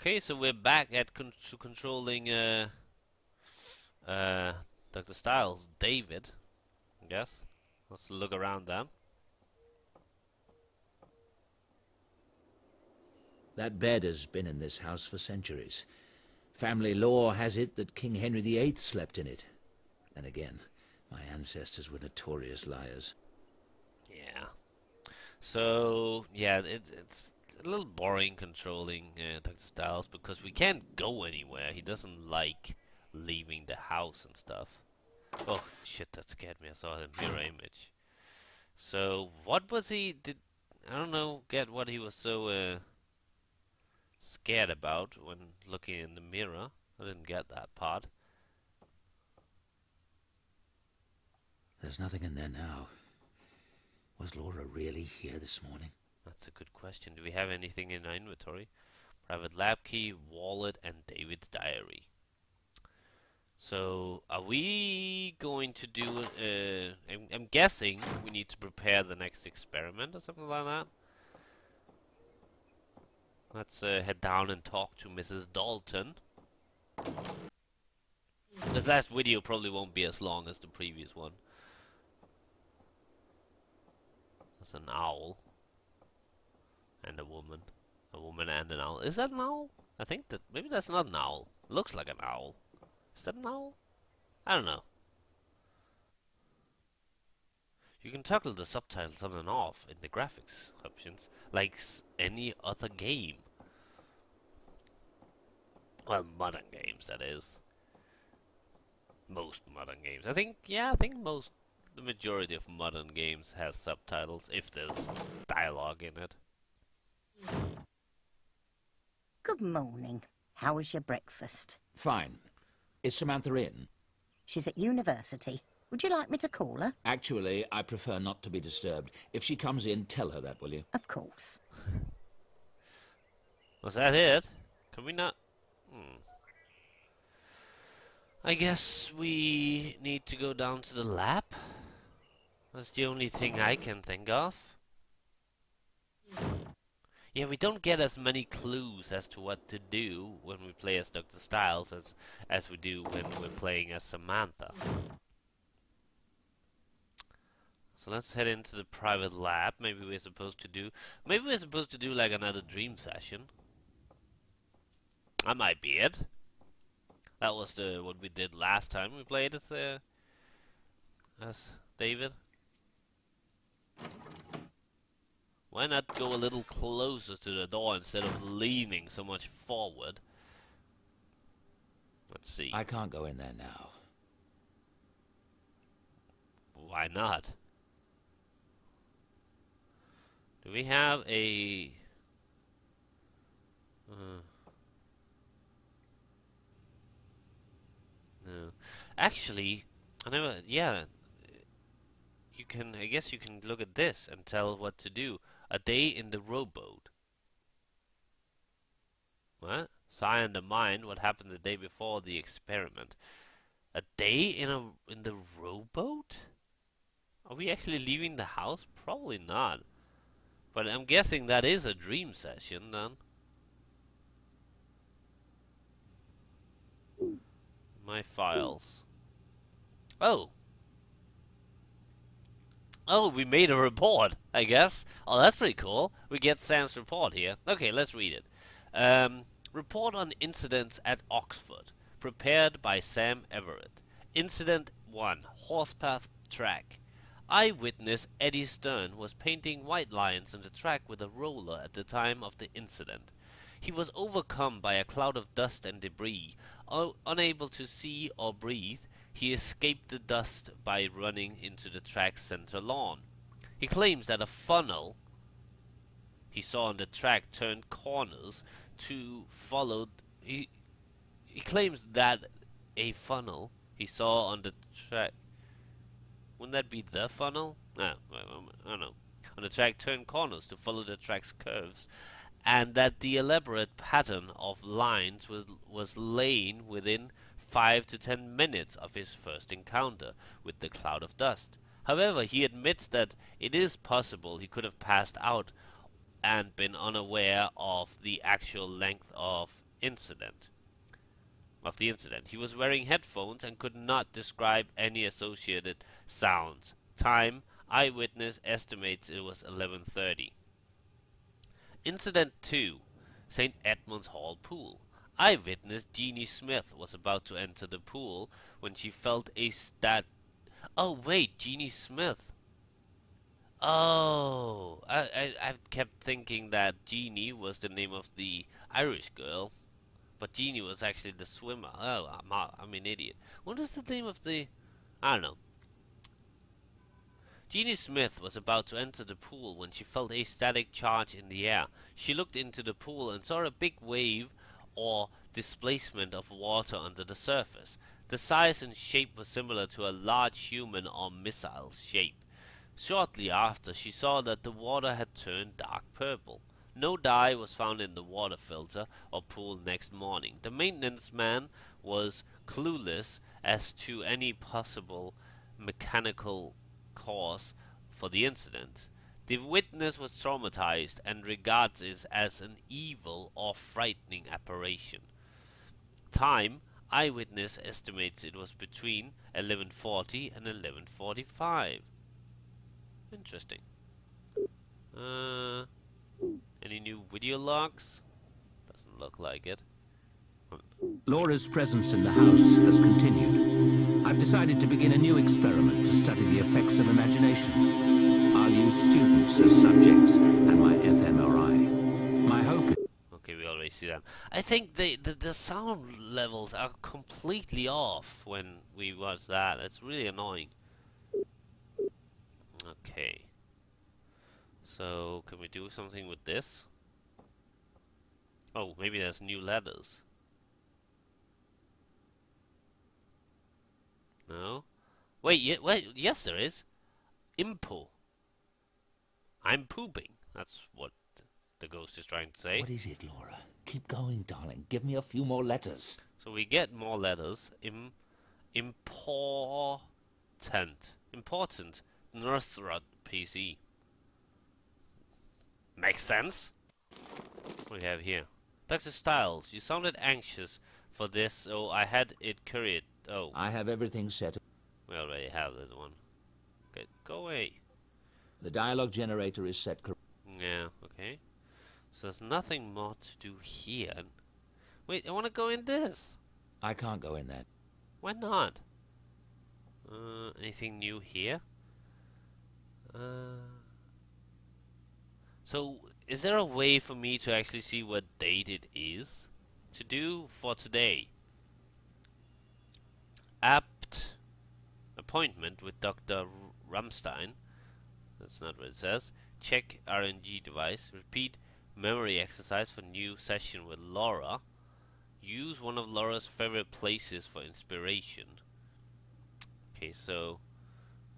Okay, so we're back at con to controlling uh, uh, Dr. Styles, David. I guess. Let's look around then. That bed has been in this house for centuries. Family lore has it that King Henry VIII slept in it. And again, my ancestors were notorious liars. Yeah. So yeah, it, it's a little boring controlling uh. Styles because we can't go anywhere. He doesn't like leaving the house and stuff. Oh shit, that scared me. I saw the mirror image. So what was he? Did I don't know? Get what he was so uh, scared about when looking in the mirror. I didn't get that part. There's nothing in there now. Was Laura really here this morning? That's a good question. Do we have anything in our inventory? Private lab key, wallet, and David's diary. So, are we going to do... Uh, I'm, I'm guessing we need to prepare the next experiment or something like that. Let's uh, head down and talk to Mrs. Dalton. This last video probably won't be as long as the previous one. There's an owl. And a woman. A woman and an owl. Is that an owl? I think that maybe that's not an owl. Looks like an owl. Is that an owl? I don't know. You can toggle the subtitles on and off in the graphics options, like any other game. Well, modern games, that is. Most modern games. I think, yeah, I think most, the majority of modern games has subtitles, if there's dialogue in it. Good morning. How was your breakfast? Fine. Is Samantha in? She's at university. Would you like me to call her? Actually, I prefer not to be disturbed. If she comes in, tell her that, will you? Of course. Was that it? Can we not? Hmm. I guess we need to go down to the lab. That's the only thing I can think of. Yeah, we don't get as many clues as to what to do when we play as Dr. Styles as as we do when we're playing as Samantha. So let's head into the private lab. Maybe we're supposed to do maybe we're supposed to do like another dream session. That might be it. That was the what we did last time we played as uh, as David. Why not go a little closer to the door instead of leaning so much forward? Let's see. I can't go in there now. Why not? Do we have a... Uh, no. Actually, I never... Yeah. You can... I guess you can look at this and tell what to do. A day in the rowboat. What? Sigh and the mind what happened the day before the experiment. A day in a in the rowboat? Are we actually leaving the house? Probably not. But I'm guessing that is a dream session then. My files. Oh. Oh, we made a report, I guess. Oh, that's pretty cool. We get Sam's report here. Okay, let's read it. Um, report on incidents at Oxford. Prepared by Sam Everett. Incident 1. Horspath Track. Eyewitness Eddie Stern was painting white lines on the track with a roller at the time of the incident. He was overcome by a cloud of dust and debris. Unable to see or breathe, he escaped the dust by running into the track's center lawn. He claims that a funnel he saw on the track turned corners to follow. He, he claims that a funnel he saw on the track. Wouldn't that be the funnel? No, I don't know. On the track turned corners to follow the track's curves, and that the elaborate pattern of lines was, was laid within five to ten minutes of his first encounter with the cloud of dust. However, he admits that it is possible he could have passed out and been unaware of the actual length of incident. Of the incident, he was wearing headphones and could not describe any associated sounds. Time: eyewitness estimates it was 11:30. Incident 2: St. Edmund's Hall pool. Eyewitness Jeannie Smith was about to enter the pool when she felt a stat. Oh wait, Jeannie Smith. Oh, I, I I kept thinking that Jeannie was the name of the Irish girl, but Jeannie was actually the swimmer. Oh, I'm I'm an idiot. What is the name of the? I don't know. Jeannie Smith was about to enter the pool when she felt a static charge in the air. She looked into the pool and saw a big wave or displacement of water under the surface. The size and shape was similar to a large human or missile shape. Shortly after, she saw that the water had turned dark purple. No dye was found in the water filter or pool next morning. The maintenance man was clueless as to any possible mechanical cause for the incident. The witness was traumatized and regards it as an evil or frightening apparition. Time: eyewitness estimates it was between 11:40 and 11:45. Interesting. Uh, any new video logs? Doesn't look like it. Laura's presence in the house has continued. I've decided to begin a new experiment to study the effects of imagination. Students as subjects and my fMRI. My hope Okay, we already see that. I think the, the the sound levels are completely off when we watch that. It's really annoying. Okay. So, can we do something with this? Oh, maybe there's new letters. No? Wait, wait, yes there is. Impo. I'm pooping. That's what the ghost is trying to say. What is it, Laura? Keep going, darling. Give me a few more letters. So we get more letters. Im, important, important. Nurserat PC. Makes sense. What do we have here? Dr. Styles, you sounded anxious for this, so I had it couried. Oh, I have everything set. we already have that one. Okay, go away. The dialogue generator is set correctly. Yeah, okay. So there's nothing more to do here. Wait, I want to go in this. I can't go in that. Why not? Uh, anything new here? Uh, so, is there a way for me to actually see what date it is to do for today? Apt appointment with Dr. Rumstein. That's not what it says. Check RNG device. Repeat memory exercise for new session with Laura. Use one of Laura's favorite places for inspiration. Okay, so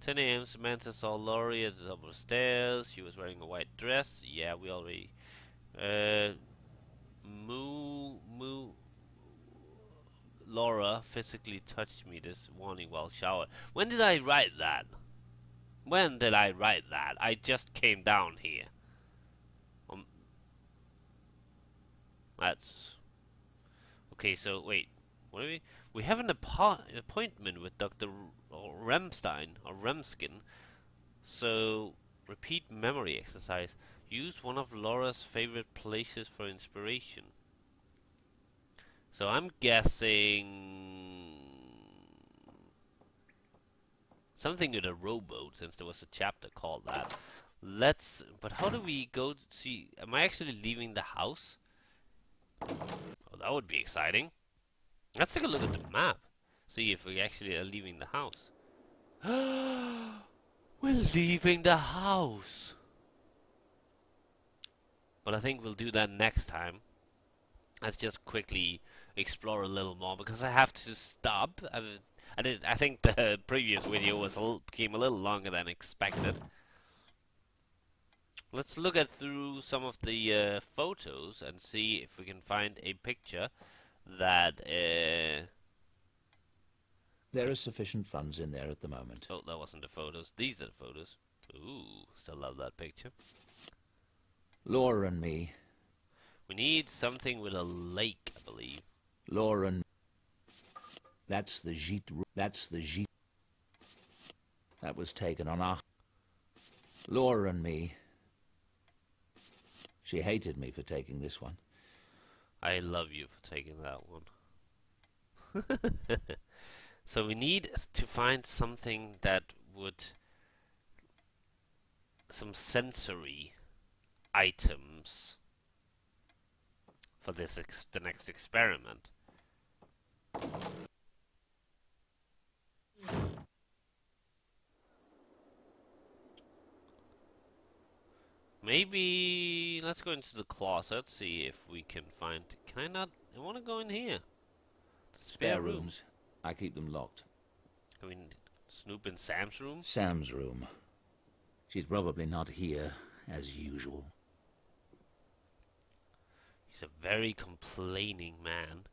10 a.m. Samantha saw Laurie at the top of the stairs. She was wearing a white dress. Yeah, we already. Uh, moo moo. Laura physically touched me this morning while showered. When did I write that? When did I write that? I just came down here. Um, that's okay. So wait, what do we? We have an appointment with Doctor Remstein or Remskin. So repeat memory exercise. Use one of Laura's favorite places for inspiration. So I'm guessing something with a rowboat, since there was a chapter called that. Let's. But how do we go see? Am I actually leaving the house? Oh, that would be exciting. Let's take a look at the map. See if we actually are leaving the house. We're leaving the house. But I think we'll do that next time. Let's just quickly explore a little more because I have to stop. I, I did. I think the previous video was a little, became a little longer than expected. Let's look at through some of the uh, photos and see if we can find a picture that. Uh, There are sufficient funds in there at the moment. oh, that wasn't the photos. These are the photos. Ooh, still love that picture. Laura and me, We need something with a lake, I believe. Laura Lauren. That's the Jeet. That's the Jeet. That was taken on our. Laura and me. She hated me for taking this one. I love you for taking that one. so we need to find something that would some sensory items for this the next experiment. Maybe let's go into the closet, see if we can find. Can I not? I want to go in here. Spare rooms. I keep them locked. I mean, Snoop in Sam's room. Sam's room. She's probably not here, as usual. He's a very complaining man.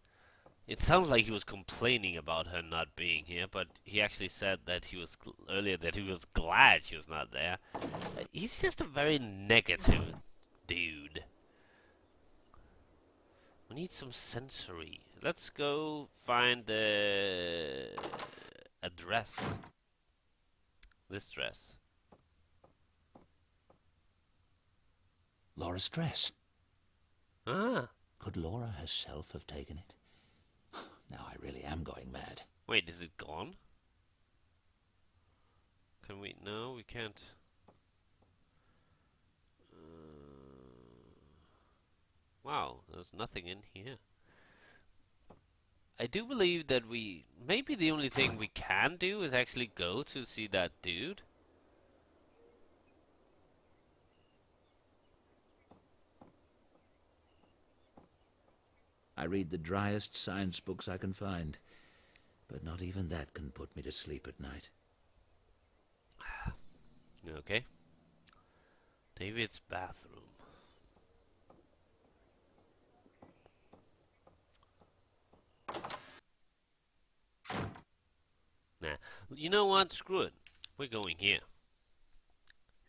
It sounds like he was complaining about her not being here, but he actually said that he was earlier that he was glad she was not there. Uh, he's just a very negative dude. We need some sensory. Let's go find the address. This dress. Laura's dress. Ah. Could Laura herself have taken it? Now I really am going mad. Wait, is it gone? Can we? No, we can't. Uh, wow, there's nothing in here. I do believe that we... Maybe the only thing we can do is actually go to see that dude. I read the driest science books I can find, but not even that can put me to sleep at night. okay. David's bathroom. Nah, you know what? Screw it. We're going here.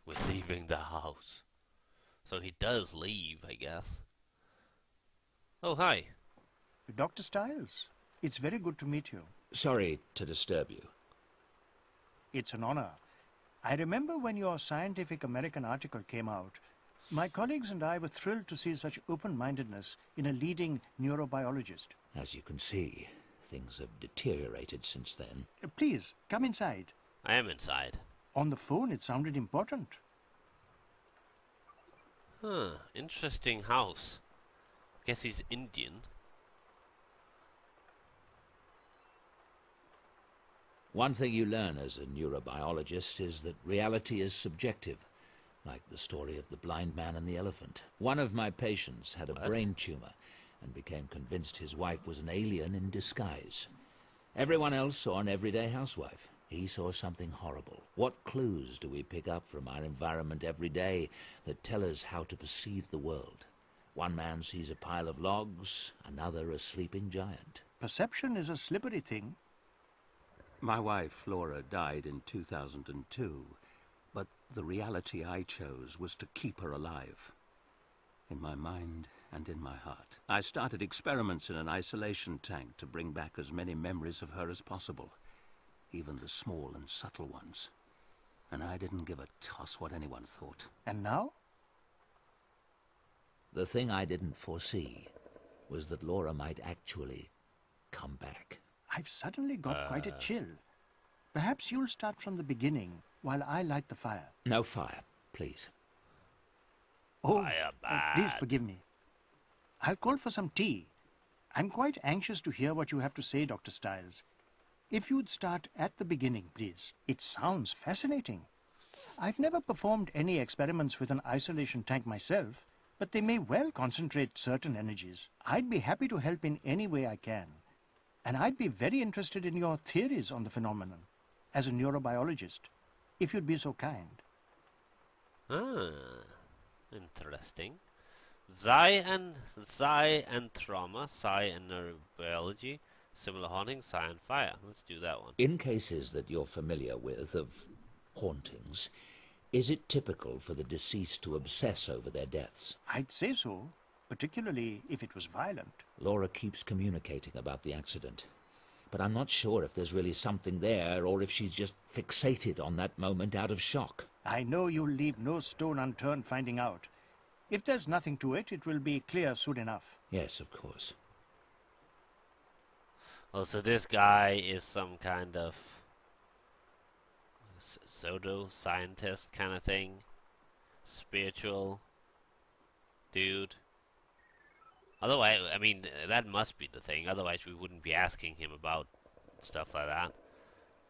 We're leaving the house. So he does leave, I guess. Oh, hi. Dr. Styles, it's very good to meet you. Sorry to disturb you. It's an honor. I remember when your Scientific American article came out, my colleagues and I were thrilled to see such open-mindedness in a leading neurobiologist. As you can see, things have deteriorated since then. Please, come inside. I am inside. On the phone, it sounded important. Huh, interesting house. Guess he's Indian. One thing you learn as a neurobiologist is that reality is subjective, like the story of the blind man and the elephant. One of my patients had a What? brain tumor and became convinced his wife was an alien in disguise. Everyone else saw an everyday housewife. He saw something horrible. What clues do we pick up from our environment every day that tell us how to perceive the world? One man sees a pile of logs, another a sleeping giant. Perception is a slippery thing. My wife, Laura, died in 2002, but the reality I chose was to keep her alive. In my mind and in my heart. I started experiments in an isolation tank to bring back as many memories of her as possible, even the small and subtle ones. And I didn't give a toss what anyone thought. And now? The thing I didn't foresee was that Laura might actually come back. I've suddenly got quite a chill. Perhaps you'll start from the beginning while I light the fire. No fire, please. Oh, Fire uh, please forgive me. I'll call for some tea. I'm quite anxious to hear what you have to say, Dr. Styles. If you'd start at the beginning, please. It sounds fascinating. I've never performed any experiments with an isolation tank myself, but they may well concentrate certain energies. I'd be happy to help in any way I can. And I'd be very interested in your theories on the phenomenon as a neurobiologist, if you'd be so kind. Ah, interesting. Psi and Psi and trauma, Psi and neurobiology, similar haunting, Psi and fire. Let's do that one. In cases that you're familiar with of hauntings, is it typical for the deceased to obsess over their deaths? I'd say so. Particularly if it was violent. Laura keeps communicating about the accident. But I'm not sure if there's really something there or if she's just fixated on that moment out of shock. I know you'll leave no stone unturned finding out. If there's nothing to it, it will be clear soon enough. Yes, of course. Oh, so this guy is some kind of s- pseudo scientist kind of thing, spiritual dude. Otherwise, I mean, that must be the thing. Otherwise, we wouldn't be asking him about stuff like that.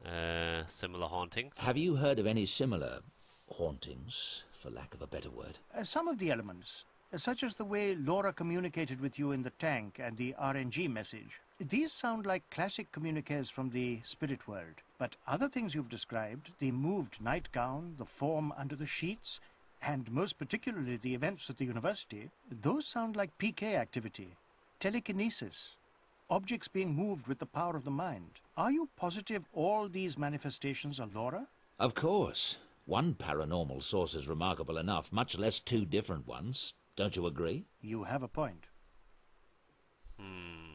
Uh, similar hauntings. Have you heard of any similar hauntings, for lack of a better word? Uh, some of the elements, uh, such as the way Laura communicated with you in the tank and the RNG message, these sound like classic communiques from the spirit world. But other things you've described, the moved nightgown, the form under the sheets, and most particularly the events at the university, those sound like PK activity, telekinesis, objects being moved with the power of the mind. Are you positive all these manifestations are Laura? Of course. One paranormal source is remarkable enough, much less two different ones. Don't you agree? You have a point. Hmm.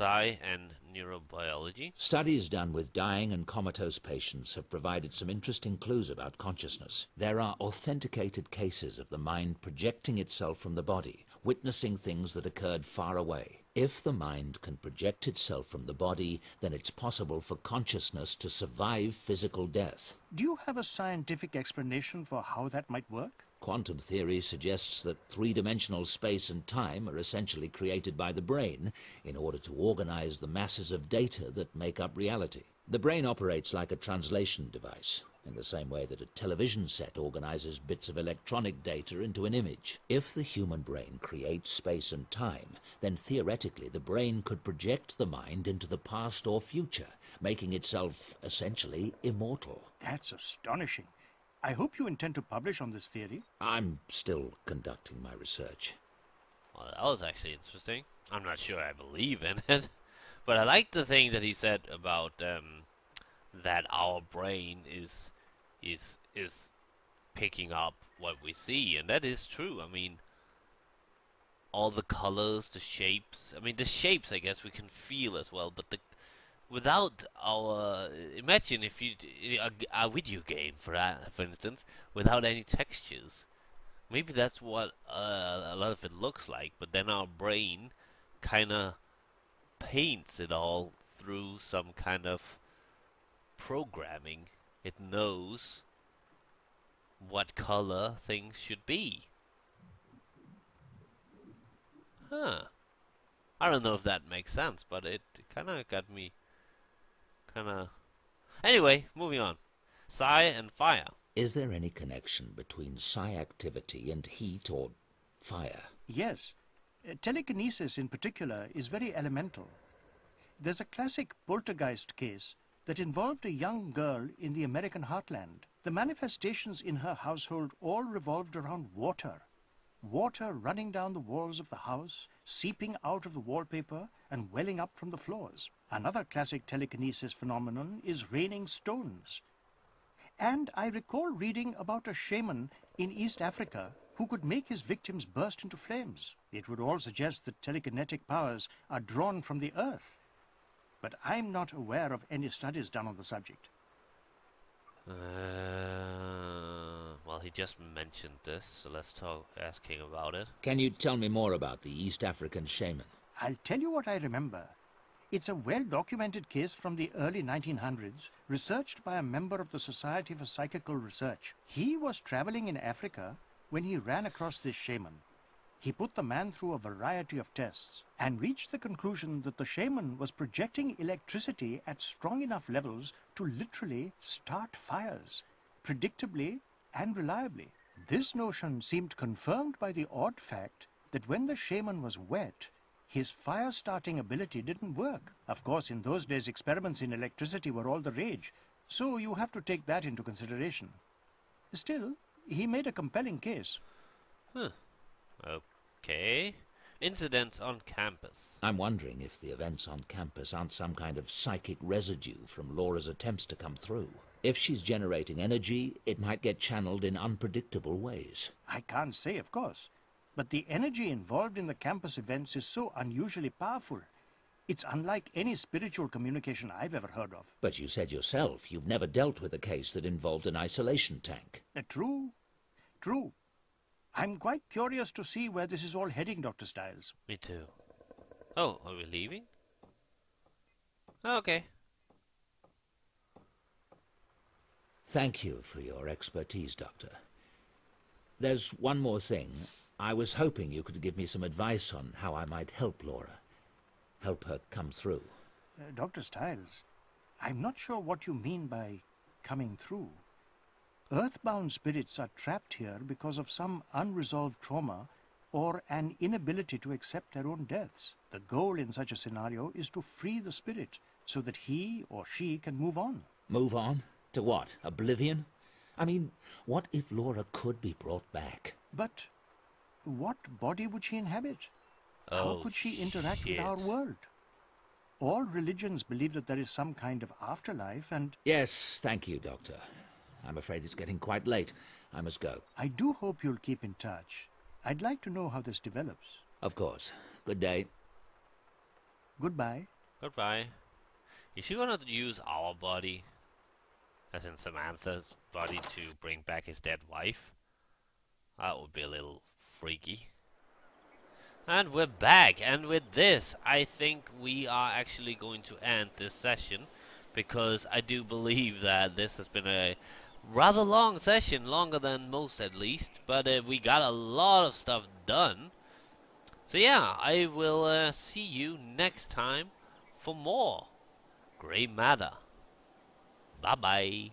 Psi and neurobiology. Studies done with dying and comatose patients have provided some interesting clues about consciousness. There are authenticated cases of the mind projecting itself from the body, witnessing things that occurred far away. If the mind can project itself from the body, then it's possible for consciousness to survive physical death. Do you have a scientific explanation for how that might work? Quantum theory suggests that three-dimensional space and time are essentially created by the brain in order to organize the masses of data that make up reality. The brain operates like a translation device, in the same way that a television set organizes bits of electronic data into an image. If the human brain creates space and time, then theoretically the brain could project the mind into the past or future, making itself essentially immortal. That's astonishing. I hope you intend to publish on this theory. I'm still conducting my research. Well, that was actually interesting. I'm not sure I believe in it, but I like the thing that he said about um, that our brain is is is picking up what we see, and that is true. I mean, all the colors, the shapes. I mean, the shapes, I guess we can feel as well, but the without our imagine if you a video game for that, for instance, without any textures. Maybe that's what uh, a lot of it looks like, but then our brain kind of paints it all through some kind of programming. It knows what color things should be. Huh. I don't know if that makes sense, but it kind of got me kind of. Anyway, moving on. Psi and fire. Is there any connection between psi activity and heat or fire? Yes. Uh, telekinesis, in particular, is very elemental. There's a classic poltergeist case that involved a young girl in the American heartland. The manifestations in her household all revolved around water. Water running down the walls of the house, seeping out of the wallpaper, and welling up from the floors. Another classic telekinesis phenomenon is raining stones. And I recall reading about a shaman in East Africa who could make his victims burst into flames. It would all suggest that telekinetic powers are drawn from the earth. But I'm not aware of any studies done on the subject. Uh, well, he just mentioned this, so let's talk. Ask him about it. Can you tell me more about the East African shaman? I'll tell you what I remember. It's a well documented case from the early 1900s, researched by a member of the Society for Psychical Research. He was traveling in Africa when he ran across this shaman. He put the man through a variety of tests and reached the conclusion that the shaman was projecting electricity at strong enough levels to literally start fires, predictably and reliably. This notion seemed confirmed by the odd fact that when the shaman was wet, his fire starting ability didn't work. Of course, in those days, experiments in electricity were all the rage, so you have to take that into consideration. Still, he made a compelling case. Okay. Incidents on campus. I'm wondering if the events on campus aren't some kind of psychic residue from Laura's attempts to come through. If she's generating energy, it might get channeled in unpredictable ways. I can't say, of course. But the energy involved in the campus events is so unusually powerful. It's unlike any spiritual communication I've ever heard of. But you said yourself you've never dealt with a case that involved an isolation tank. Uh, true. True. I'm quite curious to see where this is all heading, Dr. Styles. Me too. Oh, are we leaving? Okay. Thank you for your expertise, Doctor. There's one more thing. I was hoping you could give me some advice on how I might help Laura. Help her come through. Uh, Dr. Styles, I'm not sure what you mean by coming through. Earthbound spirits are trapped here because of some unresolved trauma or an inability to accept their own deaths. The goal in such a scenario is to free the spirit so that he or she can move on. Move on? To what? Oblivion? I mean, what if Laura could be brought back? But what body would she inhabit? How Oh, could she interact with our world? All religions believe that there is some kind of afterlife, and Yes, thank you, Doctor. I'm afraid it's getting quite late. I must go. I do hope you'll keep in touch. I'd like to know how this develops. Of course. Good day. Goodbye. Goodbye. Is she gonna use our body, as in Samantha's body, to bring back his dead wife? That would be a little freaky. And we're back, and with this, I think we are actually going to end this session because I do believe that this has been a rather long session, longer than most at least, but uh, we got a lot of stuff done. So yeah, I will uh, see you next time for more Gray Matter. Bye bye.